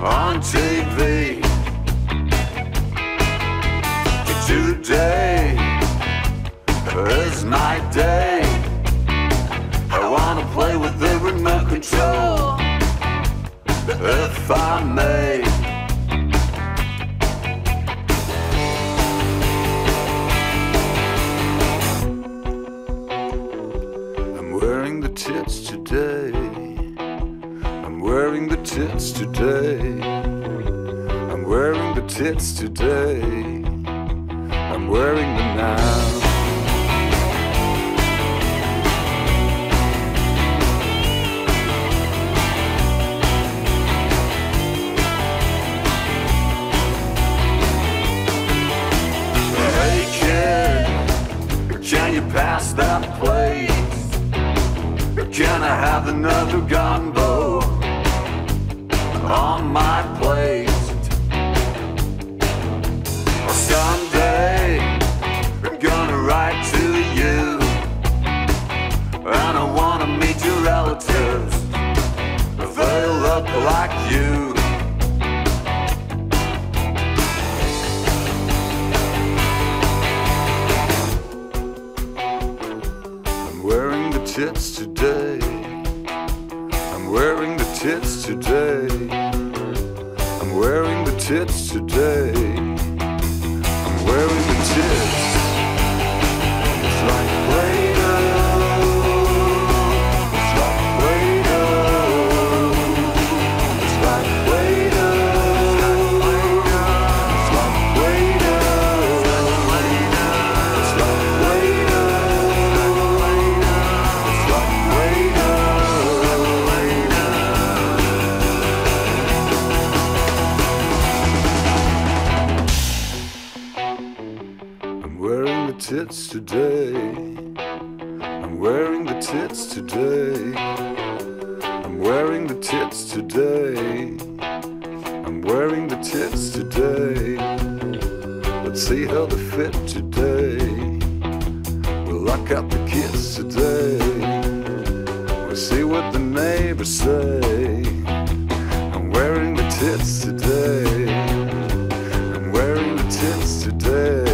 on TV. Today is my day. I wanna play with the remote control. If I may. I'm wearing the tits today. Wearing the tits today. I'm wearing the tits today. I'm wearing them now. Pass that plate? Can I have another gunboat on my plate? Someday I'm gonna write to you, and I wanna meet your relatives. They look like you. I'm wearing the tits today. Tits today. I'm wearing the tits today. I'm wearing the tits. I'm wearing the tits today. I'm wearing the tits today. I'm wearing the tits today. I'm wearing the tits today. Let's see how they fit today. We'll lock out the kids today. We'll see what the neighbors say. I'm wearing the tits today. I'm wearing the tits today.